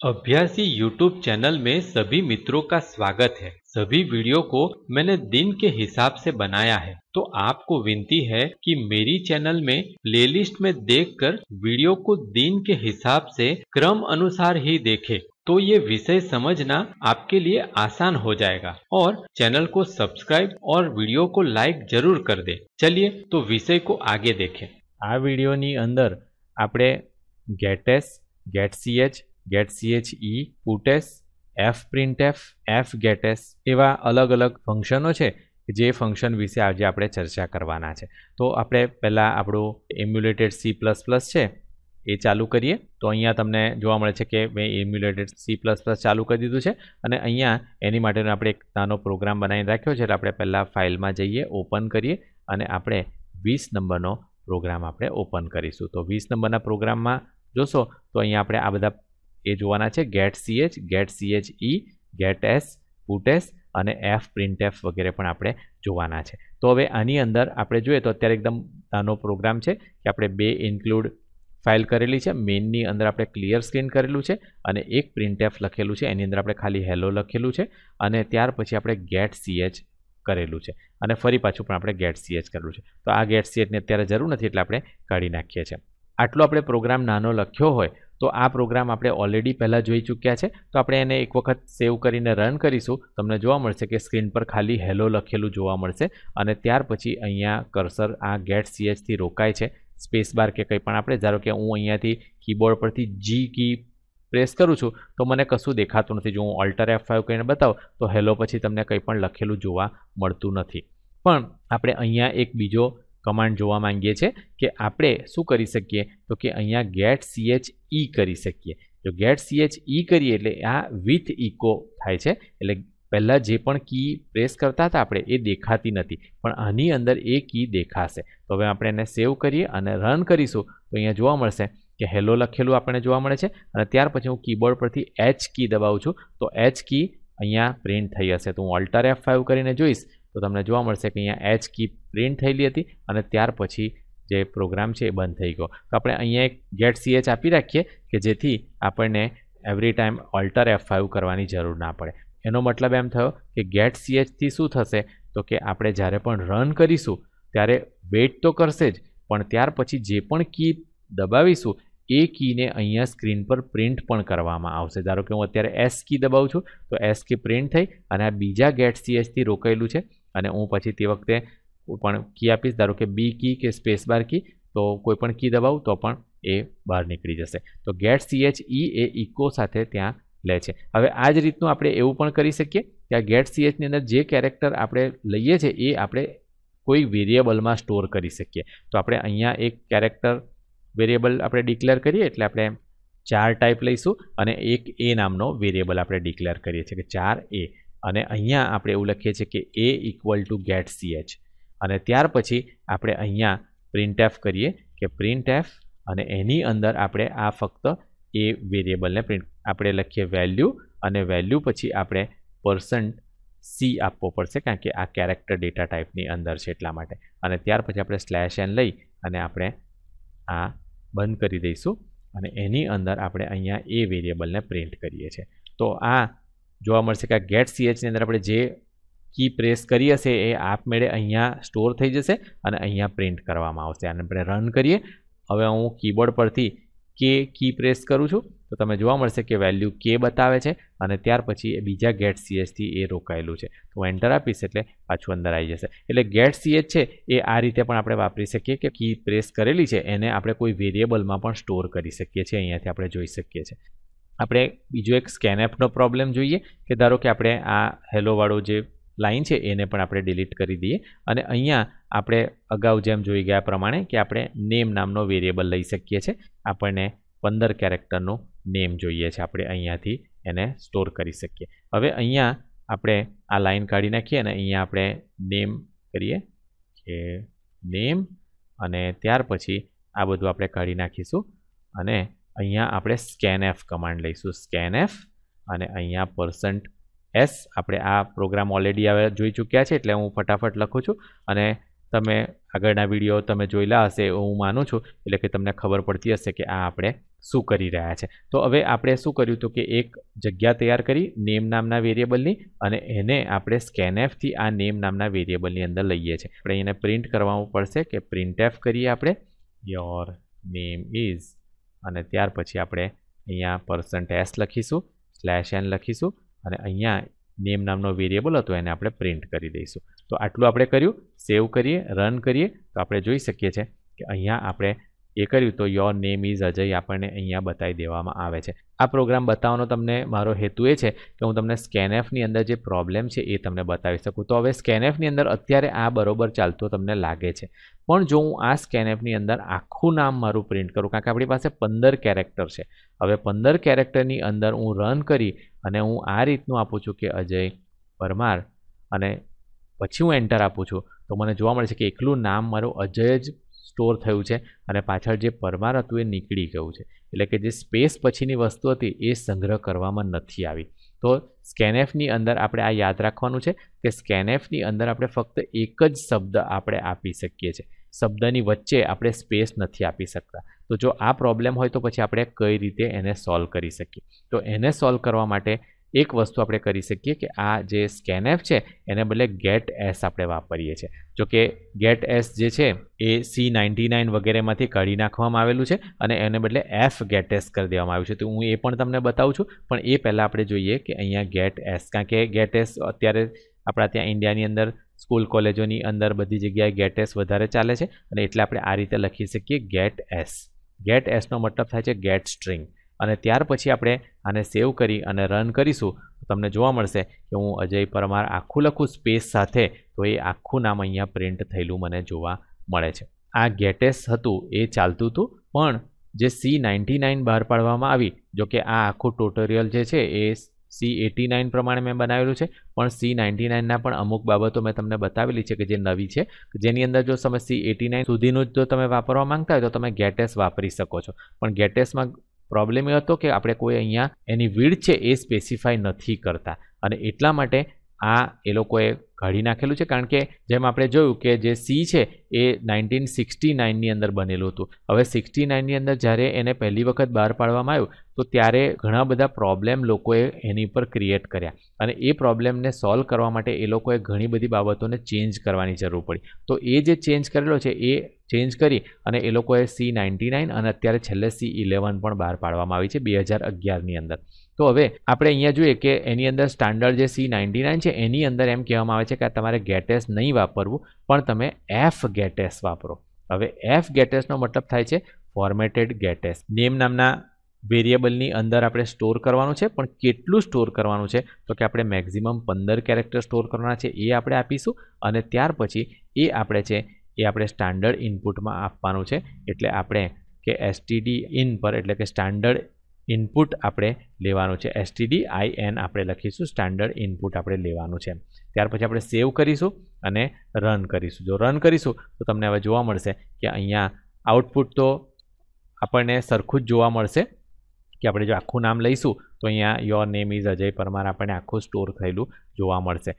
अभ्यासी YouTube channel में सभी मित्रों का स्वागत है सभी वीडियो को मैंने दिन के हिसाब से बनाया है तो आपको विनती है कि मेरी चैनल में प्लेलिस्ट में देखकर वीडियो को दिन के हिसाब से क्रम अनुसार ही देखें तो ये विषय समझना आपके लिए आसान हो जाएगा और चैनल को सब्सक्राइब और वीडियो को लाइक जरूर कर दे चलिए तो विषय को आगे देखें આ વિડીયોની અંદર આપણે gates gate CH get C H E puts F printf F gets એવા અલગ અલગ ફંક્શનો છે જે ફંક્શન વિશે આજે આપણે ચર્ચા કરવાના છે. તો આપણે પહેલાં આપણું એમ્યુલેટેડ સી પ્લસ પ્લસ છે, એ ચાલુ કરીએ. તો અહીંયા તમને જોવા મળે છે કે મેં એમ્યુલેટેડ સી પ્લસ પ્લસ ચાલુ કરી દીધું છે અને અહીંયા એની માટેનો આપણે એક નાનો પ્રોગ્રામ બનાવીને રાખ્યો છે એટલે આપણે પહેલાં ફાઇલમાં જઈએ ઓપન કરીએ અને આપણે વીસ નંબરનો પ્રોગ્રામ આપણે ઓપન કરીશું. તો વીસ નંબરના પ્રોગ્રામમાં જોશો તો અહીંયા આપણે આ બધા એ જોવાના છે get C H get C H E get S puts અને એફ પ્રિન્ટ એફ વગેરે પણ આપણે જોવાના છે. તો હવે આની અંદર આપણે જોઈએ તો અત્યારે એકદમ નાનો પ્રોગ્રામ છે કે આપણે બે ઇન્ક્લુડ ફાઇલ કરેલી છે. મેઇનની અંદર આપણે ક્લિયર સ્ક્રીન કરેલું છે અને એક પ્રિન્ટ એફ લખેલું છે. એની અંદર આપણે ખાલી હેલો લખેલું છે અને ત્યાર પછી આપણે ગેટ સીએચ કરેલું છે અને ફરી પાછું પણ આપણે ગેટ સીએચ કરેલું છે. તો આ ગેટ સીએચની અત્યારે જરૂર નથી એટલે આપણે કાઢી નાખીએ છીએ. આટલો આપણે પ્રોગ્રામ નાનો લખ્યો હોય તો આ પ્રોગ્રામ આપણે ઓલરેડી પહેલાં જોઈ ચૂક્યા છે. તો આપણે એને એક વખત સેવ કરીને રન કરીશું. તમને જોવા મળશે કે સ્ક્રીન પર ખાલી હેલો લખેલું જોવા મળશે. અને ત્યાર પછી અહીંયા કર્સર આ ગેટ સીએચથી રોકાય છે. સ્પેસ બાર કે કંઈ પણ આપણે, ધારો કે હું અહીંયાથી કીબોર્ડ પરથી જી કી પ્રેસ કરું છું, તો મને કશું દેખાતું નથી. જો હું ઓલ્ટર એફ ફાઇવ કહીને બતાવું, તો હેલો પછી તમને કંઈ પણ લખેલું જોવા મળતું નથી. પણ આપણે અહીંયા એક બીજો કમાન્ડ જોવા માંગીએ છીએ કે આપણે શું કરી શકીએ? તો કે અહીંયા ગેટ સીએચ ઈ કરી શકીએ. જો ગેટ સીએચ ઈ કરીએ એટલે આ વિથ ઇકો થાય છે. એટલે પહેલાં જે પણ કી પ્રેસ કરતા હતા આપણે એ દેખાતી નથી. પણ આની અંદર એ કી દેખાશે. તો હવે આપણે એને સેવ કરીએ અને રન કરીશું. તો અહીંયા જોવા મળશે કે હેલો લખેલું આપણને જોવા મળે છે. અને ત્યાર પછી હું કીબોર્ડ પરથી એચ કી દબાવું છું. તો એચ કી અહીંયા પ્રિન્ટ થઈ હશે. તો હું ઓલ્ટર એફ ફાઇવ કરીને જોઈશ. તો તમને જોવા મળશે કે અહીંયા એચ કી પ્રિન્ટ થયેલી હતી અને ત્યાર પછી જે પ્રોગ્રામ છે એ બંધ થઈ ગયો. તો આપણે અહીંયા એક ગેટ સીએચ આપી રાખીએ કે જેથી આપણને every time alter F five કરવાની જરૂર ના પડે. એનો મતલબ એમ થયો કે ગેટ સીએચથી શું થશે? તો કે આપણે જ્યારે પણ રન કરીશું, ત્યારે વેઇટ તો કરશે જ, પણ ત્યાર પછી જે પણ કી દબાવીશું, એ કીને અહીંયા સ્ક્રીન પર પ્રિન્ટ પણ કરવામાં આવશે. ધારો કે હું અત્યારે એસ કી દબાવું છું, તો એસ કી પ્રિન્ટ થઈ અને આ બીજા ગેટ સીએચથી રોકાયેલું છે. અને હું પછી તે વખતે પણ કી આપીશ. ધારો કે બી કી કે સ્પેસ બાર કી તો કોઈ પણ કી દબાવું તો પણ એ બહાર નીકળી જશે. તો ગેટ સીએચ ઈ એ ઇકો સાથે ત્યાં લે છે. હવે આ જ રીતનું આપણે એવું પણ કરી શકીએ કે આ ગેટ સીએચની અંદર જે કેરેક્ટર આપણે લઈએ છીએ એ આપણે કોઈ વેરિયેબલમાં સ્ટોર કરી શકીએ. તો આપણે અહીંયા એક કેરેક્ટર વેરિયેબલ આપણે ડિક્લેર કરીએ એટલે આપણે ચાર ટાઈપ લઈશું અને એક એ નામનો વેરિયેબલ આપણે ડિક્લેર કરીએ છીએ કે ચાર એ અને અહીંયા આપણે એવું લખીએ છીએ કે A equal to get C H અને ત્યાર પછી આપણે અહીંયા પ્રિન્ટ એફ કરીએ કે પ્રિન્ટ એફ અને એની અંદર આપણે આ ફક્ત એ વેરિયેબલને પ્રિન્ટ આપણે લખીએ વેલ્યુ અને વેલ્યુ પછી આપણે પર્સન્ટ સી આપવો પડશે કારણ કે આ કેરેક્ટર ડેટા ટાઈપની અંદર છે એટલા માટે. અને ત્યાર પછી આપણે સ્લેશ એન લઈ અને આપણે આ બંધ કરી દઈશું અને એની અંદર આપણે અહીંયા એ વેરિયેબલને પ્રિન્ટ કરીએ છીએ. તો આ જોવા મળશે કે આ ગેટ સીએચની અંદર આપણે જે કી પ્રેસ કરી હશે એ આપમેળે અહીંયા સ્ટોર થઈ જશે અને અહીંયા પ્રિન્ટ કરવામાં આવશે. અને આપણે રન કરીએ. હવે હું કીબોર્ડ પરથી કે કી પ્રેસ કરું છું. તો તમે જોવા મળશે કે વેલ્યુ કે બતાવે છે અને ત્યાર પછી એ બીજા ગેટ સીએચથી એ રોકાયેલું છે. તો હું એન્ટર આપીશ એટલે પાછું અંદર આવી જશે. એટલે ગેટ સીએચ છે એ આ રીતે પણ આપણે વાપરી શકીએ કે કી પ્રેસ કરેલી છે. એને આપણે કોઈ વેરિયેબલમાં પણ સ્ટોર કરી શકીએ છીએ. અહીંયાથી આપણે જોઈ શકીએ છીએ. આપણે બીજો એક સ્કેનએફનો પ્રોબ્લેમ જોઈએ કે ધારો કે આપણે આ હેલોવાળો જે લાઈન છે એને પણ આપણે ડિલીટ કરી દઈએ અને અહીંયા આપણે અગાઉ જેમ જોઈ ગયા પ્રમાણે કે આપણે નેમ નામનો વેરિયેબલ લઈ શકીએ છીએ. આપણને પંદર કેરેક્ટરનું નેમ જોઈએ છે. આપણે અહીંયાથી એને સ્ટોર કરી શકીએ. હવે અહીંયા આપણે આ લાઈન કાઢી નાખીએ અને અહીંયા આપણે નેમ કરીએ કે નેમ અને ત્યાર પછી આ બધું આપણે કાઢી નાખીશું અને અહીંયા આપણે scanf કમાન્ડ લઈશું. scanf અને અહીંયા પર્સન્ટ એસ આપણે આ પ્રોગ્રામ ઓલરેડી હવે જોઈ ચૂક્યા છે એટલે હું ફટાફટ લખું છું. અને તમે આગળના વીડિયો તમે જોયેલા હશે એવું હું માનું છું. એટલે કે તમને ખબર પડતી હશે કે આ આપણે શું કરી રહ્યા છે. તો હવે આપણે શું કર્યું હતું કે એક જગ્યા તૈયાર કરી નેમ નામના વેરિયેબલની અને એને આપણે સ્કેનએફથી આ નેમ નામના વેરિયેબલની અંદર લઈએ છીએ. આપણે એને પ્રિન્ટ કરવાનું પડશે કે પ્રિન્ટ એફ કરીએ આપણે. યોર નેમ ઇઝ અને ત્યાર પછી આપણે અહીંયા પર્સન્ટ એસ લખીશું સ્લેશ એન લખીશું અને અહીંયા નેમ નામનો વેરિયેબલ હતો એને આપણે પ્રિન્ટ કરી દઈશું. તો આટલું આપણે કર્યું સેવ કરીએ રન કરીએ, તો આપણે જોઈ શકીએ છીએ કે અહીંયા આપણે એ કર્યું તો યોર નેમ ઇઝ અજય આપણને અહીંયા બતાવી દેવામાં આવે છે. આ પ્રોગ્રામ બતાવવાનો તમને મારો હેતુ એ છે કે હું તમને સ્કેનએફની અંદર જે પ્રોબ્લેમ છે એ તમને બતાવી શકું. તો હવે સ્કેનએફની અંદર અત્યારે આ બરોબર ચાલતો તમને લાગે છે. પણ જો હું આ સ્કેનએફની અંદર આખું નામ મારું પ્રિન્ટ કરું, કારણ કે આપણી પાસે પંદર કેરેક્ટર છે. હવે પંદર કેરેક્ટરની અંદર હું રન કરી અને હું આ રીતનું આપું છું કે અજય પરમાર અને પછી હું એન્ટર આપું છું. તો મને જોવા મળે છે કે એકલું નામ મારું અજય જ સ્ટોર થયું છે અને પાછળ જે પરમાર હતું એ નીકળી ગયું છે. એટલે કે જે સ્પેસ પછીની વસ્તુ હતી એ સંગ્રહ કરવામાં નથી આવી. તો સ્કેનએફની અંદર આપણે આ યાદ રાખવાનું છે કે સ્કેનએફની અંદર આપણે ફક્ત એક જ શબ્દ આપણે આપી શકીએ છીએ. શબ્દની વચ્ચે આપણે સ્પેસ નથી આપી શકતા. તો જો આ પ્રોબ્લેમ હોય તો પછી આપણે કઈ રીતે એને સોલ્વ કરી શકીએ? તો એને સોલ્વ કરવા માટે એક વસ્તુ આપણે કરી શકીએ કે આ જે સ્કેનએફ છે, એને બદલે ગેટ એસ આપણે વાપરીએ છીએ. જો કે ગેટ એસ જે છે, એ સી નાઇન્ટી નાઇન વગેરેમાંથી કાઢી નાખવામાં આવેલું છે અને એને બદલે એફ ગેટ એસ કરી દેવામાં આવ્યું છે. તો હું એ પણ તમને બતાવું છું. પણ એ પહેલાં આપણે જોઈએ કે અહીંયા ગેટ એસ કારણ કે ગેટ એસ અત્યારે આપણા ત્યાં ઇન્ડિયાની અંદર, સ્કૂલ કોલેજોની અંદર બધી જગ્યાએ ગેટ એસ વધારે ચાલે છે અને એટલે આપણે આ રીતે લખી શકીએ ગેટ એસ ગેટ એસનો મતલબ થાય છે ગેટ સ્ટ્રિંગ અને ત્યાર પછી આપણે આને સેવ કરી અને રન કરીશું. તમને જોવા મળશે કે હું અજય પરમાર આખું લખું સ્પેસ સાથે, તો એ આખું નામ અહીંયા પ્રિન્ટ થયેલું મને જોવા મળે છે. આ ગેટેસ હતું, એ ચાલતું હતું, પણ જે સી નાઇન્ટી નાઇન બહાર પાડવામાં આવી, જો કે આ આખું ટોટોરિયલ જે છે, એ સી એટી નાઇન પ્રમાણે મેં બનાવેલું છે, પણ સી નાઇન્ટી નાઇનના પણ અમુક બાબતો મેં તમને બતાવેલી છે કે જે નવી છે જેની અંદર જો તમે સી એટી નાઇન સુધીનું જ જો તમે વાપરવા માંગતા હોય, તો તમે ગેટેસ વાપરી શકો છો. પણ ગેટેસમાં પ્રોબ્લેમ એ હતો કે આપણે કોઈ અહીંયા એની વીડ છે એ સ્પેસિફાઈ નથી કરતા. અને એટલા માટે આ એ લોકોએ કાઢી નાખેલું છે. કારણ કે જેમ આપણે જોયું કે જે સી છે એ નાઇન્ટીન સિક્સટી નાઇનની અંદર બનેલું હતું. હવે સિક્સટી નાઇનની અંદર જ્યારે એને પહેલી વખત બહાર પાડવામાં આવ્યું, તો ત્યારે ઘણા બધા પ્રોબ્લેમ લોકોએ એની પર ક્રિએટ કર્યા. અને એ પ્રોબ્લેમને સોલ્વ કરવા માટે એ લોકોએ ઘણી બધી બાબતોને ચેન્જ કરવાની જરૂર પડી. તો એ જે ચેન્જ કરેલો છે, એ ચેન્જ કરી અને એ લોકોએ સી નાઇન્ટી નાઇન અને અત્યારે છેલ્લે સી ઇલેવન પણ બહાર પાડવામાં આવી છે બે હજાર અગિયારની અંદર. તો હવે આપણે અહીંયા જોઈએ કે એની અંદર સ્ટાન્ડર્ડ જે સી નાઇન્ટી નાઇન છે, એની અંદર એમ કહેવામાં આવે છે કે તમારે ગેટેસ નહીં વાપરવું, પણ તમે એફ ગેટેસ વાપરો. હવે એફ ગેટેસનો મતલબ થાય છે ફોર્મેટેડ ગેટેસ. નેમ નામના વેરિયેબલની અંદર આપણે સ્ટોર કરવાનું છે, પણ કેટલું સ્ટોર કરવાનું છે? તો કે આપણે મેક્ઝિમમ પંદર કેરેક્ટર સ્ટોર કરવાના છે, એ આપણે આપીશું અને ત્યાર પછી એ આપણે છે, એ આપણે સ્ટાન્ડર્ડ ઇનપુટમાં આપવાનું છે. એટલે આપણે કે એસટીડી ઇન પર, એટલે કે સ્ટાન્ડર્ડ ઇનપુટ આપણે લેવાનું છે. એસટીડી આઈ એન આપણે લખીશું સ્ટાન્ડર્ડ ઇનપુટ આપણે લેવાનું છે. ત્યાર પછી આપણે સેવ કરીશું અને રન કરીશું. જો રન કરીશું, તો તમને હવે જોવા મળશે કે અહીંયા આઉટપુટ તો આપણને સરખું જ જોવા મળશે કે આપણે જો આખું નામ લઈશું, તો અહીંયા your name is Ajay Parmar આપણને આખું સ્ટોર થયેલું જોવા મળશે.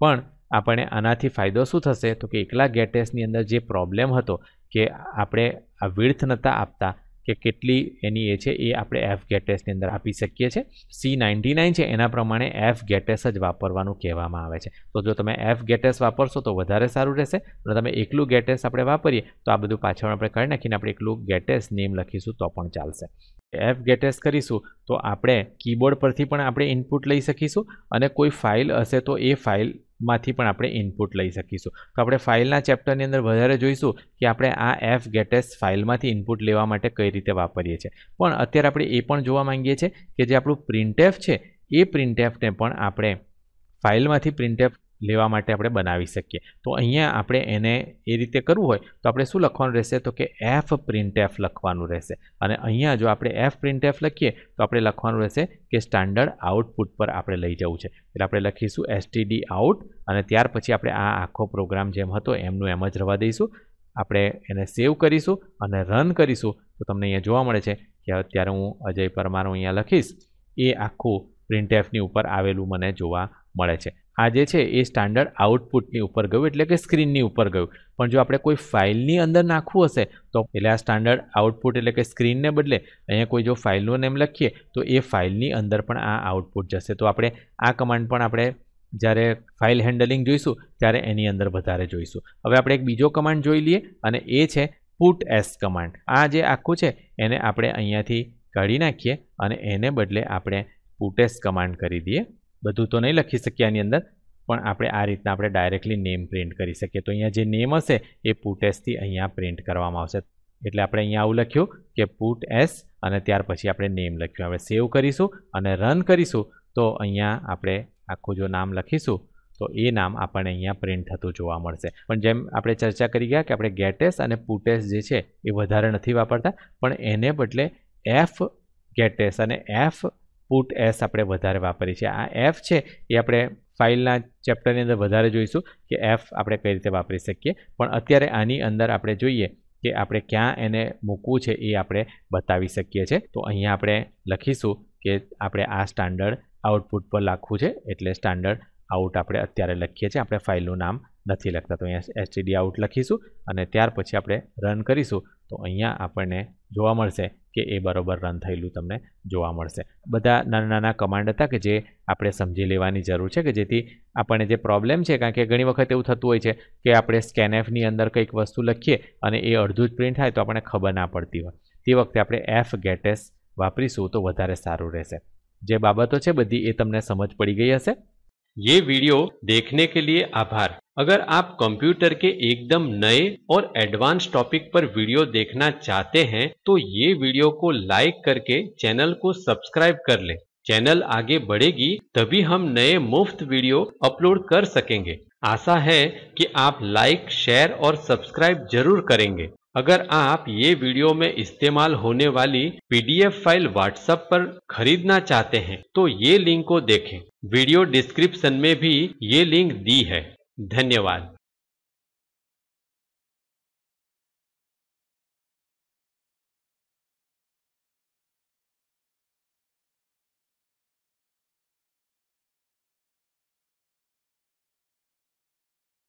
પણ આપણે આનાથી ફાયદો શું થશે? તો કે એકલા ગેટેસની અંદર જે પ્રોબ્લેમ હતો, કે આપણે આ વિડથ નહોતા આપતા કે કેટલી એની એ છે, એ આપણે એફ ગેટેસની અંદર આપી શકીએ છીએ. સી નાઇન્ટી નાઇન છે, એના પ્રમાણે એફ ગેટેસ જ વાપરવાનું કહેવામાં આવે છે. તો જો તમે એફ ગેટેસ વાપરશો તો વધારે સારું રહેશે. અને તમે એકલું ગેટેસ આપણે વાપરીએ તો આ બધું પાછળ આપણે કરી નાખીને આપણે એકલું ગેટેસ નેમ લખીશું તો પણ ચાલશે. એફ ગેટેસ કરીશું તો આપણે કીબોર્ડ પરથી પણ આપણે ઇનપુટ લઈ શકીશું અને કોઈ ફાઇલ હશે તો એ ફાઇલ માંથી પણ આપણે ઇનપુટ લઈ શકીશું. તો આપણે ફાઇલના ચેપ્ટરની અંદર વધારે જોઈશું કે આપણે આ એફ ગેટેસ ફાઇલમાંથી ઇનપુટ લેવા માટે કઈ રીતે વાપરીએ છીએ. પણ અત્યારે આપણે એ પણ જોવા માંગીએ છીએ કે જે આપણું પ્રિન્ટેફ છે, એ પ્રિન્ટેફને પણ આપણે ફાઇલમાંથી પ્રિન્ટેફ લેવા માટે આપણે બનાવી શકીએ. તો અહીંયા આપણે એને એ રીતે કરવું હોય, તો આપણે શું લખવાનું રહેશે? તો કે એફ પ્રિન્ટેફ લખવાનું રહેશે. અને અહીંયા જો આપણે એફ પ્રિન્ટેફ લખીએ, તો આપણે લખવાનું રહેશે કે સ્ટાન્ડર્ડ આઉટપુટ પર આપણે લઈ જવું છે. એટલે આપણે લખીશું એસટીડી આઉટ અને ત્યાર પછી આપણે આ આખો પ્રોગ્રામ જેમ હતો એમનું એમ જ રવા દઈશું. આપણે એને સેવ કરીશું અને રન કરીશું. તો તમને અહીંયા જોવા મળે છે કે અત્યારે હું અજય પરમાર અહીંયા લખીશ. એ આખું પ્રિન્ટેફની ઉપર આવેલું મને જોવા મળે છે. આ જે છે એ સ્ટાન્ડર્ડ આઉટપુટની ઉપર ગયું એટલે કે સ્ક્રીનની ઉપર ગયું. પણ જો આપણે કોઈ ફાઇલની અંદર નાખવું હશે, તો એટલે આ સ્ટાન્ડર્ડ આઉટપુટ એટલે કે સ્ક્રીનને બદલે અહીંયા કોઈ જો ફાઇલનું નેમ લખીએ, તો એ ફાઇલની અંદર પણ આ આઉટપુટ જશે. તો આપણે આ કમાન્ડ પણ આપણે જ્યારે ફાઇલ હેન્ડલિંગ જોઈશું, ત્યારે એની અંદર વધારે જોઈશું. હવે આપણે એક બીજો કમાન્ડ જોઈ લઈએ, અને એ છે પુટ એસ કમાન્ડ આ જે આખું છે, એને આપણે અહીંયાથી કાઢી નાખીએ, અને એને બદલે આપણે પુટેસ કમાન્ડ કરી દઈએ. બધું તો નહીં લખી શકીએ આની અંદર, પણ આપણે આ રીતના આપણે ડાયરેક્ટલી નેમ પ્રિન્ટ કરી શકીએ. તો અહીંયા જે નેમ હશે, એ પુટેસથી અહીંયા પ્રિન્ટ કરવામાં આવશે. એટલે આપણે અહીંયા આવું લખ્યું કે પુટ એસ અને ત્યાર પછી આપણે નેમ લખ્યું. આપણે સેવ કરીશું અને રન કરીશું, તો અહીંયા આપણે આખું જો નામ લખીશું, તો એ નામ આપણને અહીંયા પ્રિન્ટ થતું જોવા મળશે. પણ જેમ આપણે ચર્ચા કરી ગયા કે આપણે ગેટેસ અને પુટેસ જે છે, એ વધારે નથી વાપરતા, પણ એને બદલે એફ ગેટેસ અને એફ પુટ એસ આપણે વધારે વાપરી છીએ. આ એફ છે, એ આપણે ફાઇલના ચેપ્ટરની અંદર વધારે જોઈશું કે એફ આપણે કઈ રીતે વાપરી શકીએ. પણ અત્યારે આની અંદર આપણે જોઈએ કે આપણે ક્યાં એને મૂકવું છે એ આપણે બતાવી શકીએ છીએ. તો અહીંયા આપણે લખીશું કે આપણે આ સ્ટાન્ડર્ડ આઉટપુટ પર લખવું છે, એટલે સ્ટાન્ડર્ડ આઉટ આપણે અત્યારે લખીએ છીએ. આપણે ફાઇલનું નામ નથી લખતા. તો અહીંયા એસટીડી આઉટ લખીશું અને ત્યાર પછી આપણે રન કરીશું. તો અહીંયા આપણને જોવા મળશે કે એ બરોબર રન થયેલું તમને જોવા મળશે બધા નાના નાના કમાન્ડ હતા કે જે આપણે સમજી લેવાની જરૂર છે કે જેથી આપણને જે પ્રોબ્લેમ છે કારણ કે ઘણી વખત એવું થતું હોય છે કે આપણે સ્કેનએફની અંદર કંઈક વસ્તુ લખીએ અને એ અડધું જ પ્રિન્ટ થાય તો આપણને ખબર ના પડતી હોય તે વખતે આપણે એફ ગેટેસ વાપરીશું તો વધારે સારું રહેશે જે બાબતો છે બધી એ તમને સમજ પડી ગઈ હશે ये वीडियो देखने के लिए आभार अगर आप कंप्यूटर के एकदम नए और एडवांस टॉपिक पर वीडियो देखना चाहते हैं तो ये वीडियो को लाइक करके चैनल को सब्सक्राइब कर लें। चैनल आगे बढ़ेगी, तभी हम नए मुफ़्त वीडियो अपलोड कर सकेंगे। आशा है कि आप लाइक शेयर और सब्सक्राइब ज़रूर करेंगे। अगर आप ये वीडियो में इस्तेमाल होने वाली पीडीएफ फ़ाइल व्हाट्सएप पर खरीदना चाहते हैं तो ये लिंक को देखें। वीडियो डिस्क्रिप्शन में भी ये लिंक दी है। ધન્યવાદ.